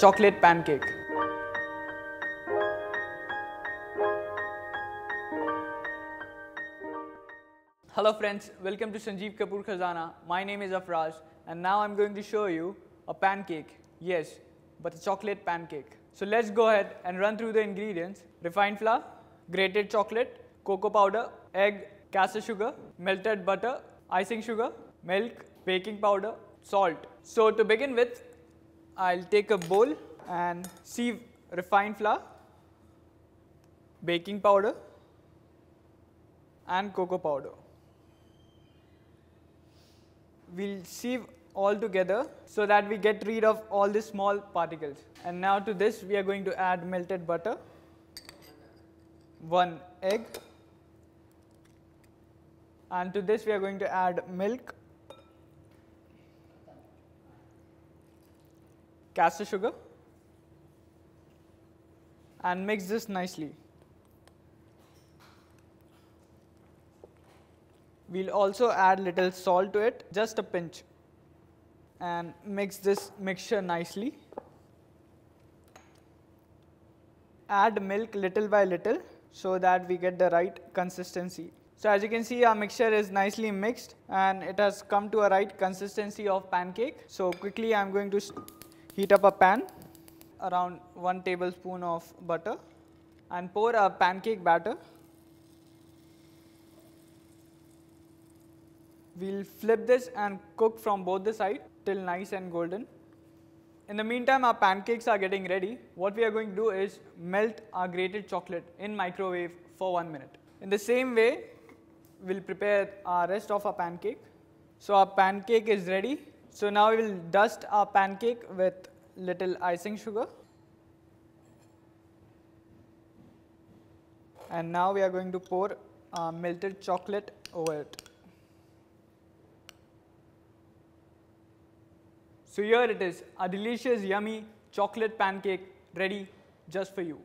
chocolate pancake. Hello friends, welcome to Sanjeev Kapoor Khazana. My name is Afraz and now I'm going to show you a pancake. Yes, but a chocolate pancake. So let's go ahead and run through the ingredients. Refined flour, grated chocolate, cocoa powder, egg, caster sugar, melted butter, icing sugar, milk, baking powder, salt. So to begin with, I'll take a bowl and sieve refined flour, baking powder and cocoa powder. We'll sieve all together so that we get rid of all the small particles. And now to this we are going to add melted butter, one egg and to this we are going to add milk, caster sugar and mix this nicely. We'll also add little salt to it, just a pinch and mix this mixture nicely. Add milk little by little so that we get the right consistency. So as you can see our mixture is nicely mixed and it has come to a right consistency of pancake. So quickly I am going to heat up a pan around 1 tablespoon of butter and pour a pancake batter. We'll flip this and cook from both the sides till nice and golden. In the meantime, our pancakes are getting ready. What we are going to do is melt our grated chocolate in microwave for one minute. In the same way, we'll prepare our rest of our pancake. So our pancake is ready. So now we will dust our pancake with little icing sugar. And now we are going to pour uh, melted chocolate over it. So here it is, a delicious yummy chocolate pancake ready just for you.